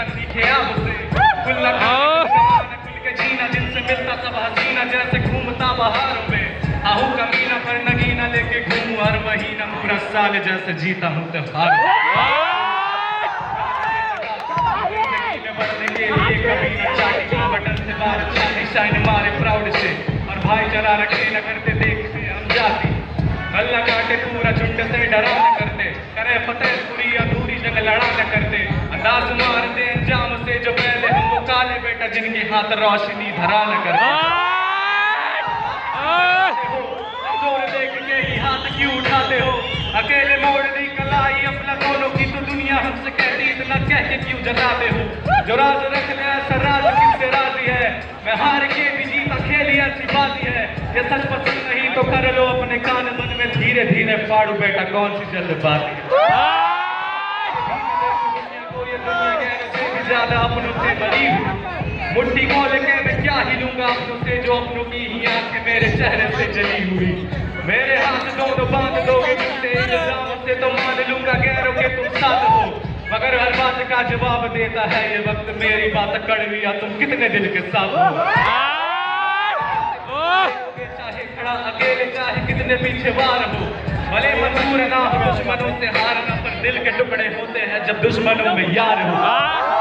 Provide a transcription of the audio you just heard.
जीना सीखे आपसे खुला खुल के जीना जिनसे मिलता सब हसीना जैसे घूमता बहारों में आहू कमीना पर नगीना लेके घूमू हर महीना पूरा साल जैसे जीता हूँ त्योहार। के कि मारे प्राउड से। और भाईचारा रखे न करते देख से हम जाती। अल्लाह काटे पूरा झुंड से डरा न करते। करे फतेह जिनके हाथ रोशनी धरा न करते ज़ोर देख के ही हाथ क्यों उठाते हो? अकेले मोड़ दी कलाई अपना दोनों की तो दुनिया हमसे कहती इतना कह के क्यों जताते हो? जो राज रख ले ऐसा राज किससे राज़ी है? मैं हार के भी जीता खेली ऐसी है। ये सच पसंद नहीं तो कर लो अपने कान मन में धीरे धीरे फाड़ू बेटा कौन सी जल्दबाजी दुनिया को ये दुनिया कहने से भी ज़्यादा अपनों से बड़ी हूँ मुट्ठी खोल के मैं क्या ही लूँगा अपनों से जो अपनों की ही आँखें मेरे चेहरे से जली हुई। मेरे हाथ दोनों बाँध दोगे मुझसे इल्जामों से तो मान लूँगा, गैरों के तुम साथ हो। मगर हर बात का जवाब देता है, ये वक्त मेरी बात कड़वी या तुम कितने दिल के साथ हो। चाहे खड़ा, अकेले चाहे कितने पीछे वार हो। भले मंजूर ना हो, दुश्मनों से हारना, पर दिल के टुकड़े होते हैं जब दुश्मनों में यार हो।